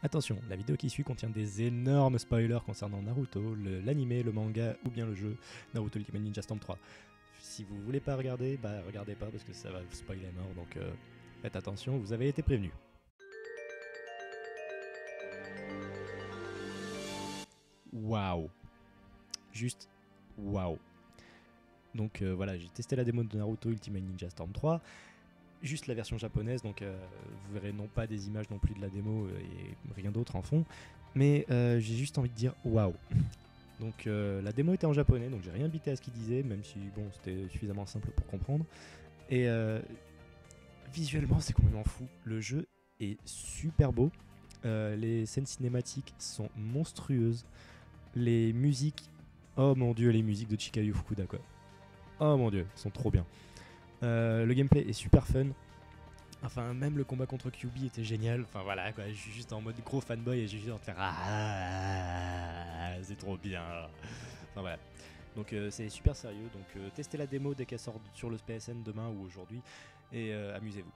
Attention, la vidéo qui suit contient des énormes spoilers concernant Naruto, l'anime, le, manga ou bien le jeu Naruto Ultimate Ninja Storm 3. Si vous voulez pas regarder, bah regardez pas parce que ça va vous spoiler mort, donc euh, faites attention, vous avez été prévenus. Waouh Juste waouh Donc euh, voilà, j'ai testé la démo de Naruto Ultimate Ninja Storm 3 juste la version japonaise, donc euh, vous verrez non pas des images non plus de la démo euh, et rien d'autre en fond, mais euh, j'ai juste envie de dire waouh. Donc la démo était en japonais, donc j'ai rien bité à ce qu'il disait, même si bon c'était suffisamment simple pour comprendre. Et visuellement c'est complètement fou. Le jeu est super beau, les scènes cinématiques sont monstrueuses, les musiques, oh mon dieu les musiques de Chikayu Fukuda quoi. Oh mon dieu, elles sont trop bien. Euh, le gameplay est super fun. Enfin, même le combat contre QB était génial. Enfin voilà, quoi, je suis juste en mode gros fanboy et j'ai juste de faire Ah, c'est trop bien. Enfin voilà. Donc euh, c'est super sérieux. Donc euh, testez la démo dès qu'elle sort sur le PSN demain ou aujourd'hui et amusez-vous.